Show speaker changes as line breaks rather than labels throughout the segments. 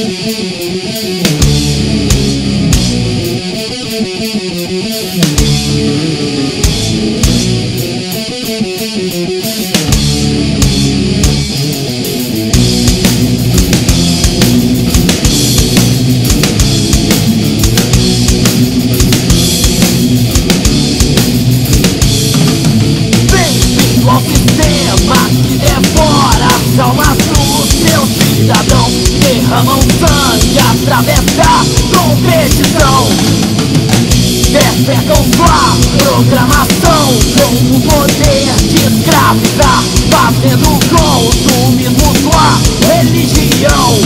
Thank you. Dos seus cidadãos Derramam sangue através da competição Despertam sua programação Com o poder de escravizar Fazendo consumismo sua religião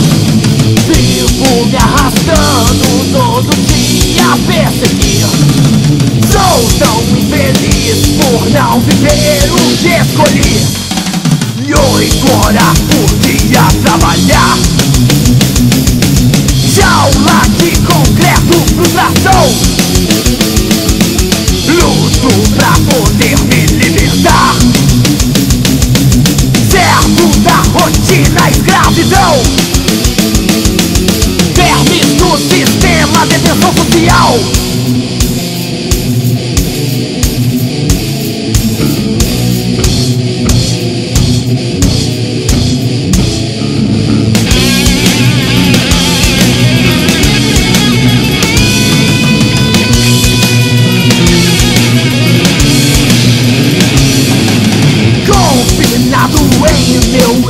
Vivo me arrastando todo dia a perseguir Sou tão infeliz por não viver o que escolhi E horas dia trabalhar. Jaula de concreto, frustração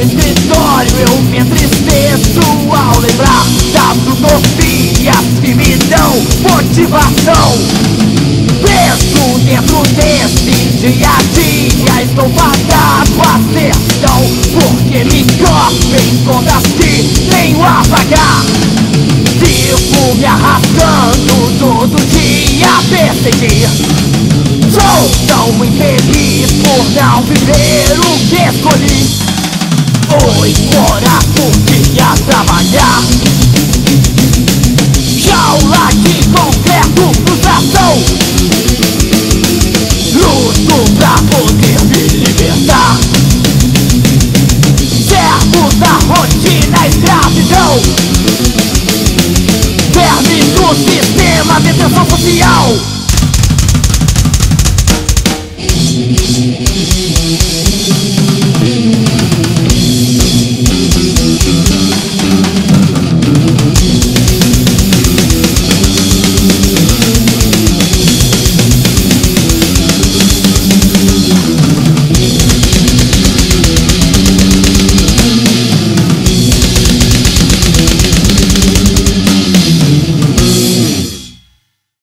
escritório Eu me entristeço ao lembrar Das utopias que me dão motivação. Preso dentro desse dia a dia Estou fadado à sertão Porque me cobrem contas que tenho a pagar Vivo me arrastando todo dia a perseguir. Sou tão infeliz por não viver o que escolhi que me libertar Servo da rotina, escravidão. Verme do sistema, de detenção social.